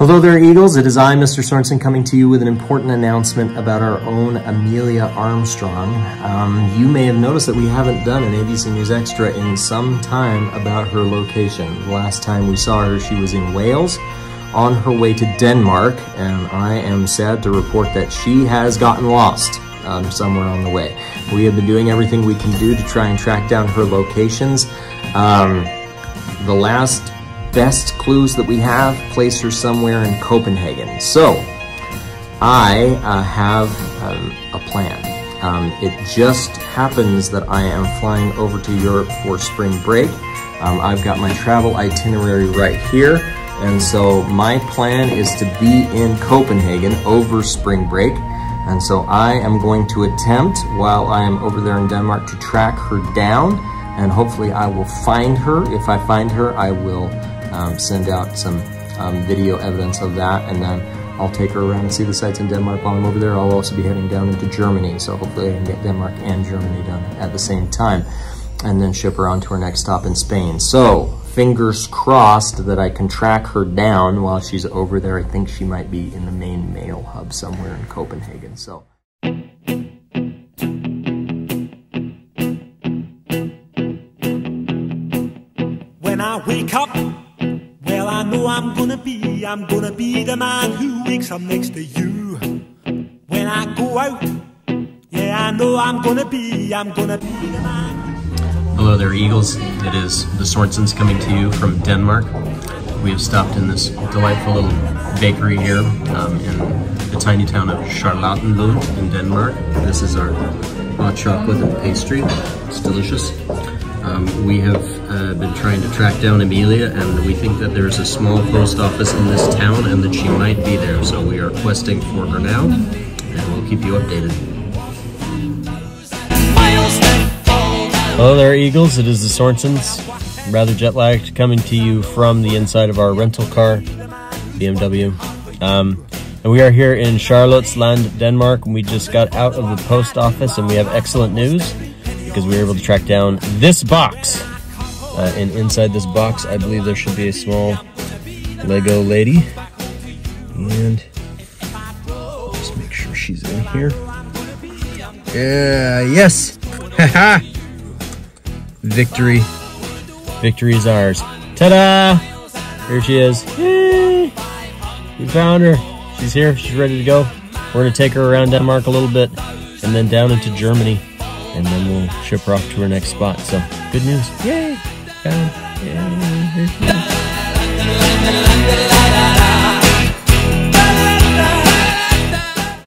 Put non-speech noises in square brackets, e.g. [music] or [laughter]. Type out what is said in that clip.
Hello there, Eagles. It is I, Mr. Sorensen, coming to you with an important announcement about our own Amelia Armstrong. Um, you may have noticed that we haven't done an ABC News Extra in some time about her location. The last time we saw her, she was in Wales on her way to Denmark, and I am sad to report that she has gotten lost um, somewhere on the way. We have been doing everything we can do to try and track down her locations. Um, the last best clues that we have place her somewhere in Copenhagen. So, I uh, have um, a plan. Um, it just happens that I am flying over to Europe for spring break. Um, I've got my travel itinerary right here, and so my plan is to be in Copenhagen over spring break. And so I am going to attempt, while I am over there in Denmark, to track her down, and hopefully I will find her. If I find her, I will um, send out some um, video evidence of that, and then I'll take her around and see the sights in Denmark while I'm over there. I'll also be heading down into Germany, so hopefully I can get Denmark and Germany done at the same time, and then ship her on to her next stop in Spain. So, fingers crossed that I can track her down while she's over there. I think she might be in the main mail hub somewhere in Copenhagen, so... When I wake up well, I know I'm gonna be, I'm gonna be the man who wakes up next to you. When I go out, yeah, I know I'm gonna be, I'm gonna be the man. Hello there, Eagles. It is the Sorensens coming to you from Denmark. We have stopped in this delightful little bakery here um, in the tiny town of Charlottenlund in Denmark. This is our hot chocolate and pastry. It's delicious. Um, we have uh, been trying to track down Amelia, and we think that there's a small post office in this town and that she might be there. So we are questing for her now, and we'll keep you updated. Hello there, Eagles. It is the Sorensens, rather jet lagged, coming to you from the inside of our rental car, BMW. Um, and we are here in Charlottenlund, Denmark, and we just got out of the post office, and we have excellent news because we were able to track down this box. Uh, and inside this box, I believe there should be a small Lego lady. And just make sure she's in here. Yeah, yes. Haha. [laughs] Victory. Victory is ours. Ta-da! Here she is. Yay! We found her. She's here. She's ready to go. We're going to take her around Denmark a little bit and then down into Germany and then we'll ship her off to her next spot. So good news. Yay! Yay.